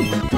Woo!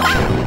Ah!